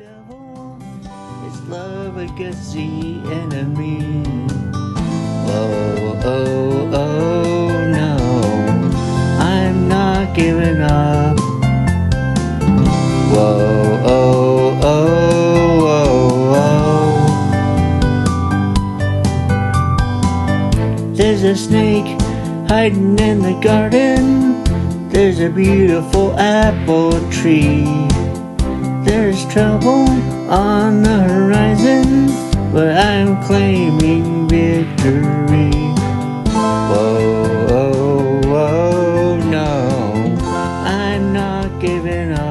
devil. It's love against the enemy. Oh, oh, oh, no. I'm not giving up. Whoa, oh, oh, oh, oh. There's a snake hiding in the garden. There's a beautiful apple tree there's trouble on the horizon, but I'm claiming victory. Whoa, whoa, whoa, no, I'm not giving up.